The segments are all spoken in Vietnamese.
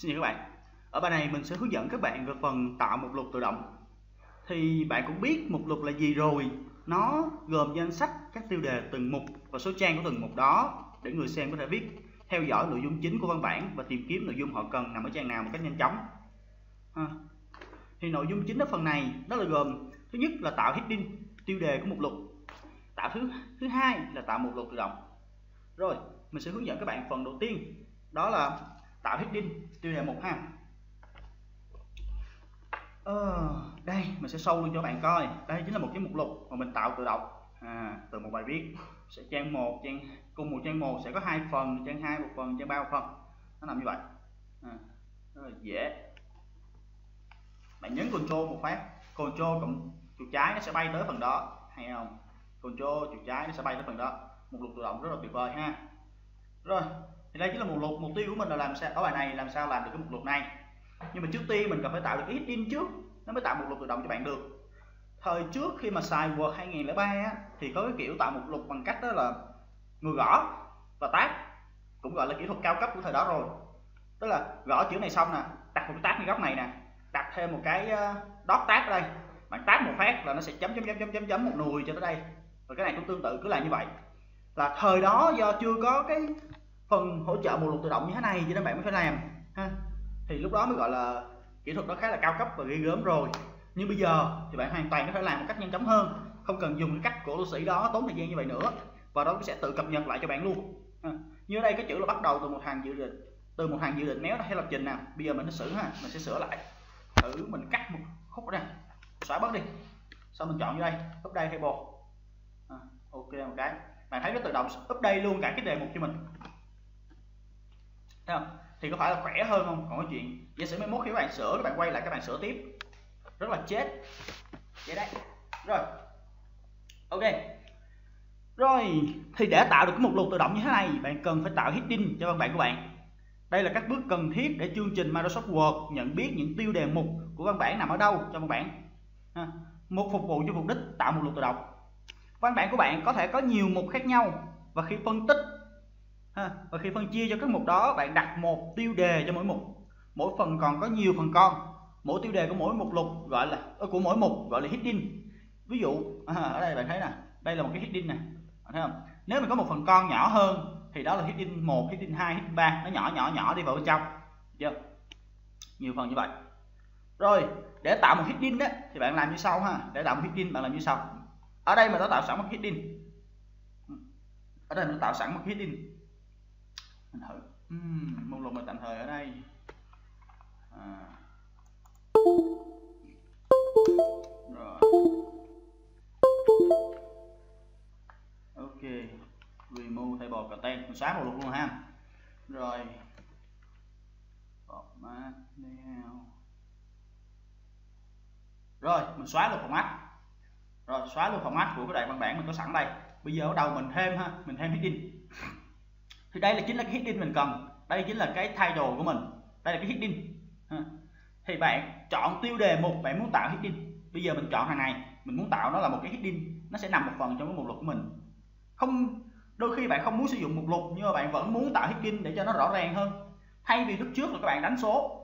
Xin chào các bạn. Ở bài này mình sẽ hướng dẫn các bạn về phần tạo một lục tự động. Thì bạn cũng biết mục lục là gì rồi. Nó gồm danh sách các tiêu đề từng mục và số trang của từng mục đó Để người xem có thể viết theo dõi nội dung chính của văn bản và tìm kiếm nội dung họ cần nằm ở trang nào một cách nhanh chóng. Ha. Thì nội dung chính ở phần này đó là gồm, Thứ nhất là tạo heading, tiêu đề của mục lục Tạo thứ thứ hai là tạo một lục tự động. Rồi, mình sẽ hướng dẫn các bạn phần đầu tiên. Đó là tạo heading tiêu đề một ha. Ờ, đây mình sẽ sâu luôn cho bạn coi. Đây chính là một cái mục lục mà mình tạo tự động. À, từ một bài viết. Sẽ trang một trang cùng một trang một sẽ có hai phần trang hai một phần trang ba một phần. Nó nằm như vậy. À, rất là dễ. Bạn nhấn control một phát. Control cộng chuột trái nó sẽ bay tới phần đó. Hay không? Control chuột trái nó sẽ bay tới phần đó. Mục lục tự động rất là tuyệt vời ha. Rồi thì đây chính là mục lục mục tiêu của mình là làm sao ở bài này làm sao làm được cái mục lục này. Nhưng mà trước tiên mình cần phải tạo được cái heading trước nó mới tạo mục lục tự động cho bạn được. Thời trước khi mà xài Word 2003 á, thì có cái kiểu tạo mục lục bằng cách đó là người gõ và tab cũng gọi là kỹ thuật cao cấp của thời đó rồi. Tức là gõ chữ này xong nè đặt một cái tab ngay góc này nè đặt thêm một cái ờ, dot tab ở đây. Bạn tab một phát là nó sẽ chấm chấm chấm chấm chấm chấm một nùi cho tới đây. Và cái này cũng tương tự cứ làm như vậy. Là thời đó do chưa có cái phần hỗ trợ một lục tự động như thế này cho nên bạn mới phải làm ha. Thì lúc đó mới gọi là kỹ thuật đó khá là cao cấp và ghê gớm rồi. Nhưng bây giờ thì bạn hoàn toàn có thể làm một cách nhanh chóng hơn không cần dùng cái cách của tu sĩ đó tốn thời gian như vậy nữa. Và nó sẽ tự cập nhật lại cho bạn luôn như ở đây cái chữ là bắt đầu từ một hàng dự định từ một hàng dự định méo hay lập trình nào. Bây giờ mình sẽ sửa ha mình sẽ sửa lại. Thử mình cắt một khúc ở xóa bớt đi. Sau mình chọn vô đây update table. À, ok một cái. Bạn thấy nó tự động update luôn cả cái đề mục cho mình. Thấy không? thì có phải là khỏe hơn không? Còn có chuyện, giả sử mấy mốt khi các bạn sửa, các bạn quay lại các bạn sửa tiếp. Rất là chết. Vậy đấy. Rồi. Ok. Rồi, thì để tạo được một mục tự động như thế này, bạn cần phải tạo heading cho văn bản của bạn. Đây là các bước cần thiết để chương trình Microsoft Word nhận biết những tiêu đề mục của văn bản nằm ở đâu trong văn bản. Một phục vụ cho mục đích tạo một lục tự động. Văn bản của bạn có thể có nhiều mục khác nhau và khi phân tích ha. và khi phân chia cho các mục đó bạn đặt một tiêu đề cho mỗi mục. Mỗi phần còn có nhiều phần con. Mỗi tiêu đề của mỗi mục lục gọi là ờ, của mỗi mục gọi là heading. Ví dụ à, ở đây bạn thấy nè đây là một cái heading nè thấy không? Nếu mình có một phần con nhỏ hơn thì đó là heading 1, heading 2, heading 3 nó nhỏ nhỏ nhỏ đi vào bên trong. Chưa? Nhiều phần như vậy. Rồi để tạo một heading đó thì bạn làm như sau ha. Để tạo một heading bạn làm như sau. Ở đây mình đã tạo sẵn một heading. Ừ. Ở đây mình đã tạo sẵn một heading mình thử uhm, mục lục mình tạm thời ở đây. À. rồi. Ok remove table content mình xóa mục lục luôn ha. Rồi. Format now rồi mình xóa được format rồi xóa luôn format của cái đoạn văn bản mình có sẵn đây. Bây giờ ở đầu mình thêm ha. Mình thêm heading thì đây là chính là cái heading mình cần. Đây chính là cái title của mình. Đây là cái heading thì bạn chọn tiêu đề mục bạn muốn tạo heading bây giờ mình chọn hàng này, mình muốn tạo nó là một cái heading nó sẽ nằm một phần trong cái mục lục của mình. Không, đôi khi bạn không muốn sử dụng mục lục, nhưng mà bạn vẫn muốn tạo heading để cho nó rõ ràng hơn. Thay vì lúc trước là các bạn đánh số.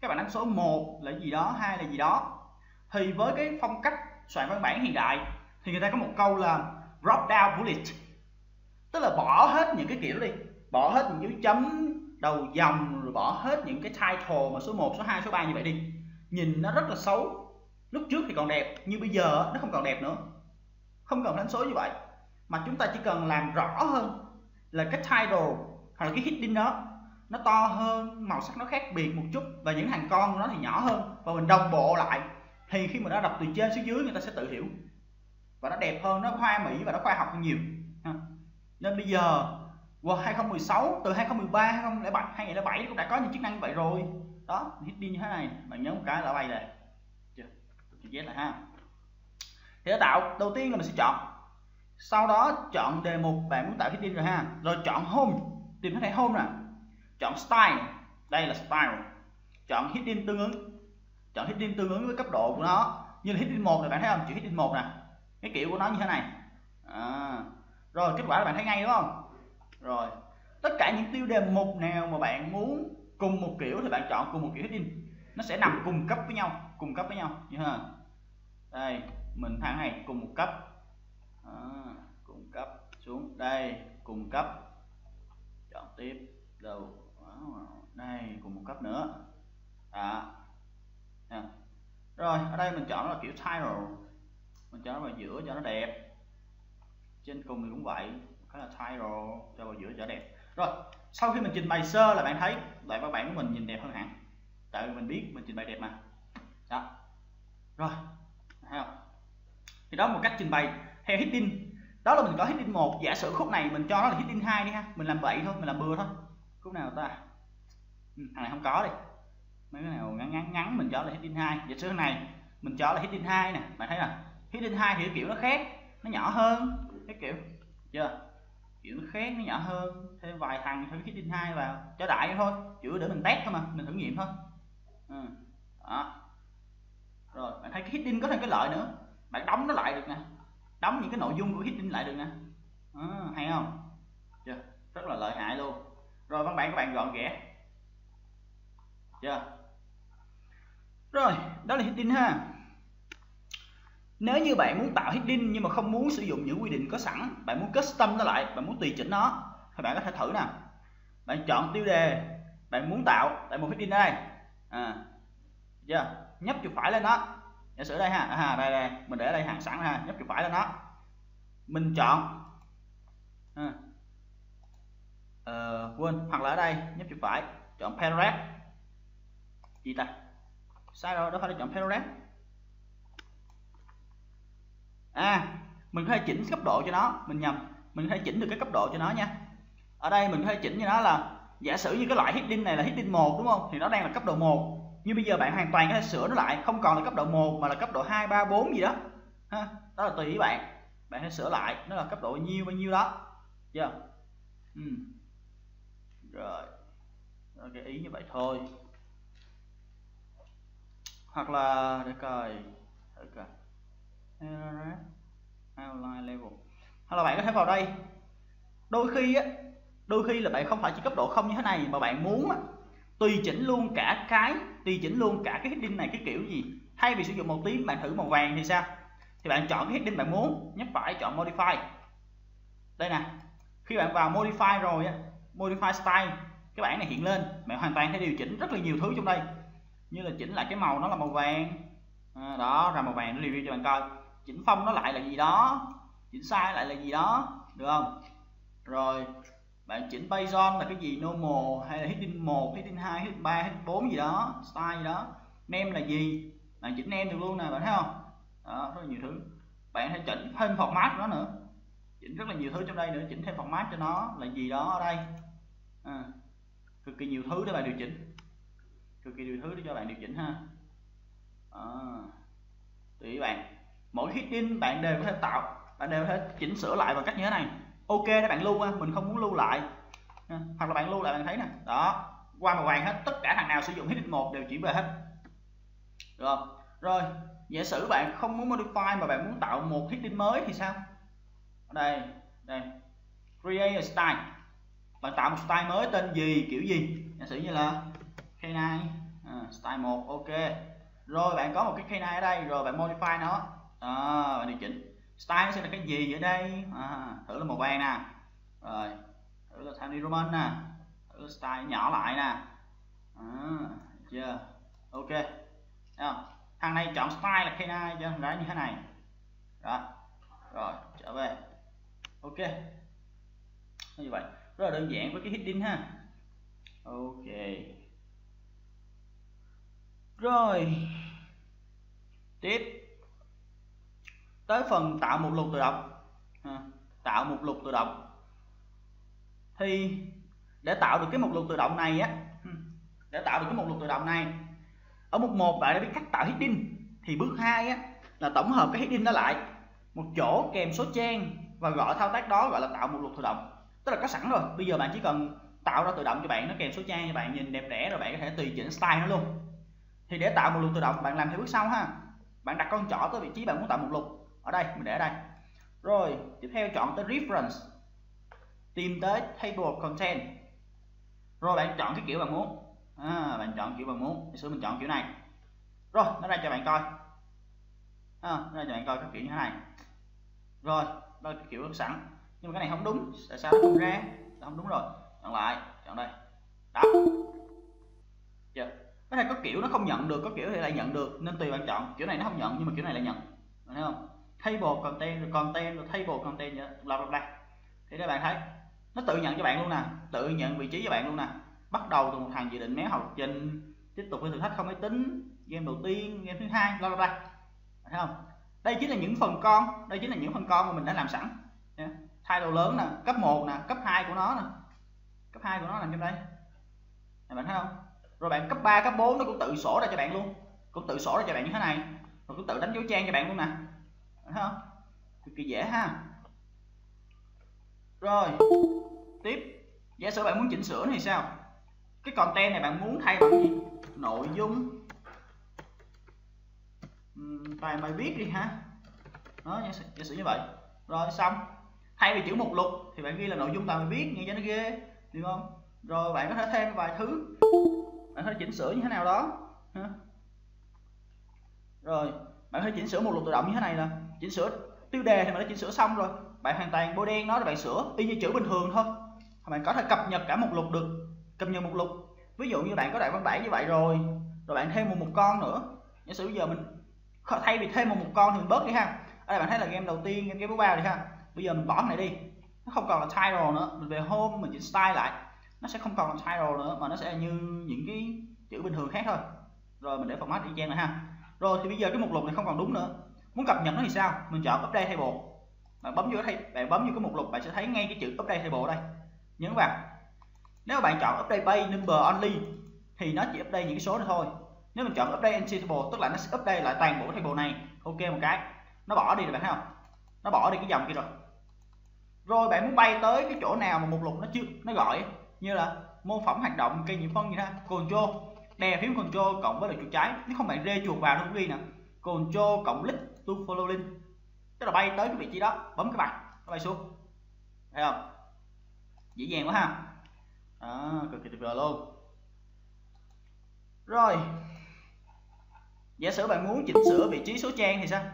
Các bạn đánh số 1 là gì đó, hai là gì đó. Thì với cái phong cách soạn văn bản hiện đại, thì người ta có một câu là drop down bullet tức là bỏ hết những cái kiểu đi bỏ hết những dấu chấm đầu dòng rồi bỏ hết những cái title mà số 1, số 2, số 3 như vậy đi. Nhìn nó rất là xấu. Lúc trước thì còn đẹp nhưng bây giờ nó không còn đẹp nữa. Không cần đánh số như vậy. Mà chúng ta chỉ cần làm rõ hơn là cái title hoặc là cái heading đó nó to hơn màu sắc nó khác biệt một chút và những hàng con của nó thì nhỏ hơn. Và mình đồng bộ lại thì khi mà nó đọc từ trên xuống dưới người ta sẽ tự hiểu. Và nó đẹp hơn nó hoa mỹ và nó khoa học hơn nhiều. Nên bây giờ qua 2016 từ 2013 2007 2007 cũng đã có những chức năng như vậy rồi. Đó, hit pin như thế này, bạn nhấn một cái là bay này chưa chữ Z lại ha. Thì để tạo, đầu tiên là mình sẽ chọn. Sau đó chọn đề mục bạn muốn tạo hit rồi ha. Rồi chọn home, tìm thấy home nè. Chọn style, đây là style. Chọn hit pin tương ứng. Chọn hit pin tương ứng với cấp độ của nó. Như là hidden một này bạn thấy không? Chữ hidden một nè. Cái kiểu của nó như thế này. À. rồi kết quả là bạn thấy ngay, đúng không? Rồi tất cả những tiêu đề mục nào mà bạn muốn cùng một kiểu thì bạn chọn cùng một kiểu hết in nó sẽ nằm cùng cấp với nhau cùng cấp với nhau như ha đây mình thẳng này cùng một cấp. À, cùng cấp xuống đây cùng cấp. Chọn tiếp đầu. Đây cùng một cấp nữa. Đó. À. rồi ở đây mình chọn là kiểu title. Mình chọn vào giữa cho nó đẹp. Trên cùng thì cũng vậy khá là title cho vào giữa cho đẹp. Rồi sau khi mình trình bày sơ là bạn thấy loại văn bản của mình nhìn đẹp hơn hẳn. Tại vì mình biết mình trình bày đẹp mà. Đó. Rồi thấy không? Thì đó một cách trình bày theo heading. Đó là mình có heading một. Giả sử khúc này mình cho nó là heading hai đi ha. Mình làm bậy thôi mình làm bừa thôi. Khúc nào ta? Ừ, thằng này không có đi. Mấy cái nào ngắn ngắn ngắn mình cho là heading hai. Giả sử này mình cho là heading hai nè. Bạn thấy nè heading hai thì kiểu nó khác nó nhỏ hơn cái kiểu. Chưa? Kiểu nó khác nó nhỏ hơn. Thêm vài thằng thêm heading hai vào. Cho đại thôi chữ để mình test thôi mà mình thử nghiệm thôi. Ừ. đó. Rồi bạn thấy cái hidden có thêm cái lợi nữa. Bạn đóng nó lại được nè. Đóng những cái nội dung của hidden lại được nè. À, hay không? Chưa rất là lợi hại luôn. Rồi văn bản các bạn gọn ghẽ. Chưa? Rồi đó là hidden ha nếu như bạn muốn tạo heading nhưng mà không muốn sử dụng những quy định có sẵn bạn muốn custom nó lại bạn muốn tùy chỉnh nó thì bạn có thể thử nè. Bạn chọn tiêu đề bạn muốn tạo tại một heading ở đây. À chưa? Nhấp chuột phải lên nó giả sử đây ha. À, đây đây. Mình để đây hàng sẵn ha. Nhấp chuột phải lên nó mình chọn à, ờ, quên hoặc là ở đây nhấp chuột phải. Chọn paragraph. Gì ta? Sai rồi đó phải là chọn paragraph à mình có thể chỉnh cấp độ cho nó. Mình nhầm. Mình có thể chỉnh được cái cấp độ cho nó nha. Ở đây mình có thể chỉnh cho nó là, giả sử như cái loại heading này là heading 1 đúng không? Thì nó đang là cấp độ 1 nhưng bây giờ bạn hoàn toàn có thể sửa nó lại. Không còn là cấp độ 1 mà là cấp độ 2 3 4 gì đó. Ha, đó là tùy ý bạn. Bạn hãy sửa lại. Nó là cấp độ bao nhiêu bao nhiêu đó. Chưa? Ừ. rồi. Rồi cái ý như vậy thôi. Hoặc là, để coi. Để coi outline level. Hoặc là bạn có thể vào đây. Đôi khi á đôi khi là bạn không phải chỉ cấp độ không như thế này mà bạn muốn á, tùy chỉnh luôn cả cái tùy chỉnh luôn cả cái heading này cái kiểu gì. Thay vì sử dụng màu tím bạn thử màu vàng thì sao? Thì bạn chọn cái heading bạn muốn nhấp phải chọn modify. Đây nè khi bạn vào modify rồi á modify style cái bảng này hiện lên bạn hoàn toàn thể điều chỉnh rất là nhiều thứ trong đây. Như là chỉnh lại cái màu nó là màu vàng. À, đó ra màu vàng nó review cho bạn coi chỉnh phong nó lại là gì đó? Chỉnh sai lại là gì đó? Được không? Rồi bạn chỉnh Python là cái gì? Normal hay là heading 1, heading 2, heading 3, heading 4 gì đó? Style gì đó. Nem là gì? Bạn chỉnh nem được luôn nè bạn thấy không? Đó, rất là nhiều thứ. Bạn hãy chỉnh thêm format của nó nữa. Chỉnh rất là nhiều thứ trong đây nữa. Chỉnh thêm format cho nó là gì đó ở đây. À, cực kỳ nhiều thứ để bạn điều chỉnh. Cực kỳ nhiều thứ để cho bạn điều chỉnh ha. À, tùy bạn mỗi hidden bạn đều có thể tạo bạn đều có thể chỉnh sửa lại bằng cách như thế này. Ok để bạn lưu mình không muốn lưu lại. Hoặc là bạn lưu lại bạn thấy nè. Đó qua một vàng hết tất cả thằng nào sử dụng hidden một đều chuyển về hết. Rồi rồi giả sử bạn không muốn modify mà bạn muốn tạo một hidden mới thì sao? Ở đây đây. Create a style. Bạn tạo một style mới tên gì kiểu gì? Giả sử như là K9 à, style 1 ok. Rồi bạn có một cái K9 ở đây rồi bạn modify nó đó bạn điều chỉnh. Style sẽ là cái gì ở đây? À, thử là màu vàng nè. Rồi thử là Times New Roman nè. Thử là style nhỏ lại nè. À, chưa? Ok. Thấy không? thằng này chọn style là K9 cho ra như thế này. Đó. Rồi trở về. Ok. Như vậy. Rất là đơn giản với cái heading ha. Ok. Rồi. Tiếp tới phần tạo mục lục tự động. À, tạo mục lục tự động. Thì để tạo được cái mục lục tự động này á ừ, để tạo được cái mục lục tự động này ở mục 1 bạn đã biết cách tạo heading thì bước 2 á là tổng hợp cái heading đó lại. Một chỗ kèm số trang và gọi thao tác đó gọi là tạo mục lục tự động. Tức là có sẵn rồi. Bây giờ bạn chỉ cần tạo ra tự động cho bạn nó kèm số trang cho bạn nhìn đẹp đẽ rồi bạn có thể tùy chỉnh style nó luôn. Thì để tạo một lục tự động bạn làm theo bước sau ha. Bạn đặt con trỏ tới vị trí bạn muốn tạo một lục ở đây mình để ở đây. Rồi tiếp theo chọn tới reference. Tìm tới table content rồi bạn chọn cái kiểu bạn muốn. À, bạn chọn kiểu bạn muốn. Thì xưa mình chọn kiểu này. Rồi nó ra cho bạn coi. À, nó ra cho bạn coi các kiểu như thế này. Rồi đây là kiểu sẵn. Nhưng mà cái này không đúng. Tại sao nó không ra? Không đúng rồi. Chọn lại chọn đây. Đó. Chưa cái này có kiểu nó không nhận được có kiểu thì lại nhận được. Nên tùy bạn chọn. Kiểu này nó không nhận nhưng mà kiểu này lại nhận. Thấy không? Table content rồi content rồi table content vậy lặp lặp lại thì các bạn thấy, nó tự nhận cho bạn luôn nè, tự nhận vị trí cho bạn luôn nè. Bắt đầu từ một thằng dự định méo học trình, tiếp tục với thử thách không máy tính, game đầu tiên, game thứ hai, bla bla bla. Thấy không? Đây chính là những phần con, đây chính là những phần con mà mình đã làm sẵn. Thay đồ lớn nè, cấp 1 nè, cấp 2 của nó nè. Cấp 2 của nó nằm trong đây. Này, bạn thấy không? Rồi bạn cấp 3 cấp 4 nó cũng tự sổ ra cho bạn luôn, cũng tự sổ ra cho bạn như thế này, rồi cũng tự đánh dấu trang cho bạn luôn nè thấy không? Cực kỳ dễ ha. Rồi tiếp. Giả sử bạn muốn chỉnh sửa thì sao? Cái content này bạn muốn thay bằng gì? Nội dung. Bài bài viết đi ha. Đó giả sử, giả sử như vậy. Rồi xong. Thay vì chữ mục lục thì bạn ghi là nội dung bài viết nghe cho nó ghê. Được không? Rồi bạn có thể thêm vài thứ. Bạn có thể chỉnh sửa như thế nào đó. Rồi bạn có thể chỉnh sửa một lục tự động như thế này nè. Chỉnh sửa tiêu đề thì bạn đã chỉnh sửa xong rồi. Bạn hoàn toàn bôi đen nó rồi bạn sửa y như chữ bình thường thôi. Bạn có thể cập nhật cả một lục được. Cập nhật một lục ví dụ như bạn có đoạn văn bản như vậy rồi rồi bạn thêm một một con nữa. Giả sử bây giờ mình thay vì thêm một một con thì mình bớt đi ha. Ở đây bạn thấy là game đầu tiên, game thứ ba đi ha. Bây giờ mình bỏ cái này đi. Nó không còn là title nữa. Mình về home, mình chỉnh style lại. Nó sẽ không còn là title nữa, mà nó sẽ như những cái chữ bình thường khác thôi. Rồi mình để format y chang này ha rồi thì bây giờ cái mục lục này không còn đúng nữa. Muốn cập nhật nó thì sao? Mình chọn update table bạn bấm vô thay, bạn bấm vô cái mục lục bạn sẽ thấy ngay cái chữ update table đây. Nhấn vào nếu bạn chọn update page number only thì nó chỉ update những cái số này thôi. Nếu mình chọn update entry table tức là nó sẽ update lại toàn bộ table này. Ok một cái nó bỏ đi rồi bạn thấy không? Nó bỏ đi cái dòng kia rồi. Rồi bạn muốn bay tới cái chỗ nào mà mục lục nó chưa nó gọi như là mô phỏng hoạt động cây nhị phân gì đó control đè phím control cộng với lại chuột trái. Nếu không bạn rê chuột vào nó cũng ghi nè. Control cộng click to follow link. Tức là bay tới cái vị trí đó bấm cái bàn, nó bay xuống. Thấy không? Dễ dàng quá ha. Đó, cực kỳ tuyệt vời luôn. Rồi. Giả sử bạn muốn chỉnh sửa vị trí số trang thì sao?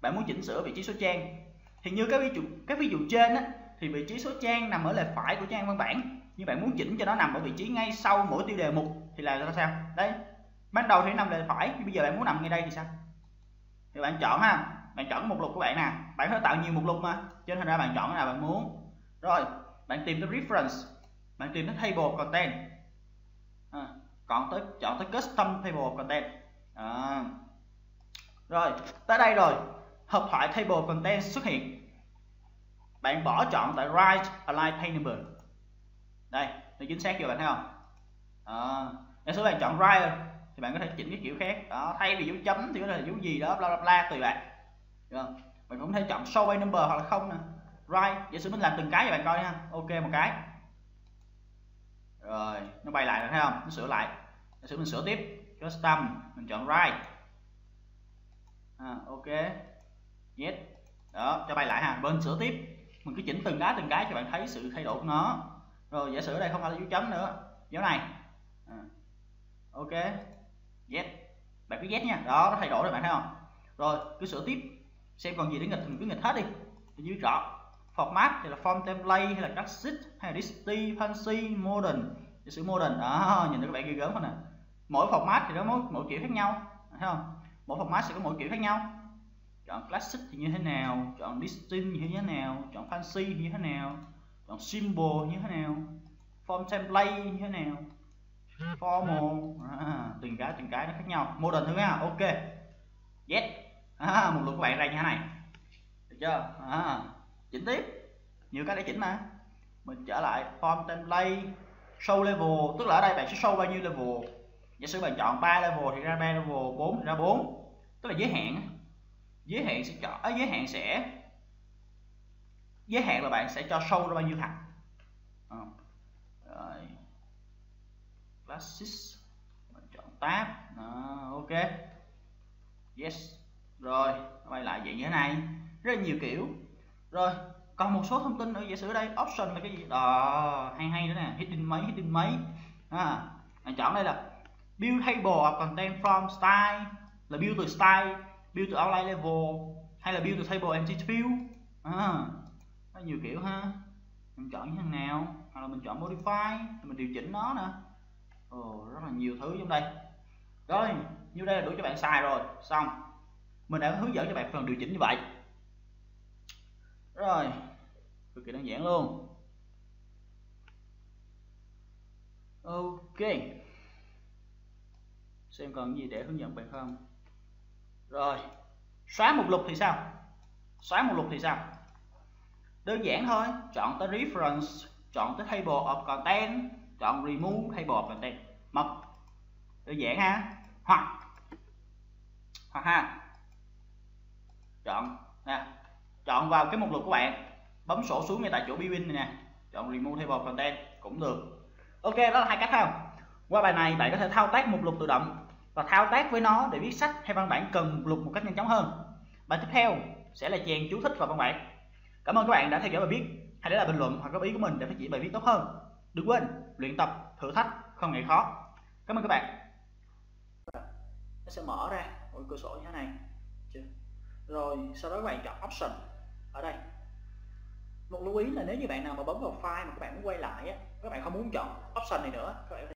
Bạn muốn chỉnh sửa vị trí số trang. Thì như cái ví dụ cái ví dụ trên á thì vị trí số trang nằm ở lề phải của trang văn bản nhưng bạn muốn chỉnh cho nó nằm ở vị trí ngay sau mỗi tiêu đề mục thì là ra sao? Đấy ban đầu thì nằm về phải nhưng bây giờ bạn muốn nằm ngay đây thì sao? Thì bạn chọn ha bạn chọn mục lục của bạn nè. Bạn có thể tạo nhiều mục lục mà cho nên thành ra bạn chọn cái nào bạn muốn. Rồi bạn tìm tới reference bạn tìm tới table content. À, còn tới chọn tới custom table content. À. rồi tới đây rồi hợp thoại table content xuất hiện. Bạn bỏ chọn tại right align page number đây nó chính xác chưa bạn thấy không? À, nếu số bạn chọn right thì bạn có thể chỉnh cái kiểu khác. Đó thay vì dấu chấm thì có thể là dấu gì đó bla bla bla tùy bạn. Được không? bạn cũng thể chọn show by number hoặc là không nè. Right giả sử mình làm từng cái cho bạn coi nha. Ok một cái. Rồi nó bay lại rồi thấy không? Nó sửa lại. Giả sử mình sửa tiếp custom mình chọn right. À, ok. Yes. Đó cho bay lại ha. Bên sửa tiếp mình cứ chỉnh từng cái từng cái cho bạn thấy sự thay đổi của nó rồi giả sử đây không phải là dấu chấm nữa. Dấu này. À. ok. Yes bạn cứ yes nha. Đó nó thay đổi rồi bạn thấy không? Rồi cứ sửa tiếp. Xem còn gì để nghịch thì mình cứ nghịch hết đi. Ở dưới rõ format thì là form template hay là classic hay là disty fancy modern. Giả sử modern. Đó nhìn thấy các bạn ghi gớm không nè. Mỗi format thì nó mỗi, mỗi kiểu khác nhau. Thấy không? Mỗi format sẽ có mỗi kiểu khác nhau. Chọn classic thì như thế nào? Chọn distinct như thế nào? Chọn fancy như thế nào? Chọn symbol như thế nào? Form template như thế nào? Formal à, từng cái từng cái nó khác nhau. Modern thứ ha ok. Yes. À, một lượt các bạn ra như thế này. Được chưa? À, chỉnh tiếp. Nhiều cái để chỉnh mà. Mình trở lại form template show level. Tức là ở đây bạn sẽ show bao nhiêu level? Giả sử bạn chọn 3 level thì ra 3 level 4 thì ra 4 tức là giới hạn giới hạn sẽ chọn ở giới hạn sẽ giới hạn là bạn sẽ cho sâu ra bao nhiêu hạt à. Ờ. rồi. Classes mình chọn tab. À, ok. Yes. Rồi quay lại vậy như thế này. Rất là nhiều kiểu. Rồi còn một số thông tin nữa giả sử đây option là cái gì? Đó hay hay nữa nè. Hidden mấy hidden mấy. À, chọn đây là build table content from style là build từ style build từ outline level hay là build từ table empty field à, có nhiều kiểu ha. Mình chọn như thế nào? Hoặc là mình chọn modify thì mình điều chỉnh nó nè. Ồ, rất là nhiều thứ trong đây. Rồi, như đây là đủ cho bạn xài rồi. Xong. Mình đã hướng dẫn cho bạn phần điều chỉnh như vậy. Rồi. Cực kỳ đơn giản luôn. Ok. Xem còn gì để hướng dẫn bạn không? Rồi. Xóa một lục thì sao? Xóa một lục thì sao? Đơn giản thôi, chọn tới reference, chọn tới table of content, chọn remove table of content. Mất đơn giản ha. Hoặc. Hoặc ha. Chọn. Nè chọn vào cái mục lục của bạn. Bấm sổ xuống ngay tại chỗ build này nè. Chọn remove table of content, cũng được. Ok, đó là hai cách không qua bài này, bạn có thể thao tác mục lục tự động và thao tác với nó để viết sách hay văn bản cần mục lục một cách nhanh chóng hơn. Bài tiếp theo sẽ là chèn chú thích vào văn bản cảm ơn các bạn đã theo dõi bài viết. Hãy để lại bình luận hoặc góp ý của mình để phát triển bài viết tốt hơn. Đừng quên luyện tập, thử thách, không ngại khó. Cảm ơn các bạn. Nó sẽ mở ra. Một cửa sổ như thế này. Rồi, sau đó các bạn chọn option ở đây. Một lưu ý là nếu như bạn nào mà bấm vào file mà các bạn muốn quay lại á, các bạn không muốn chọn option này nữa, các bạn